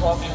walking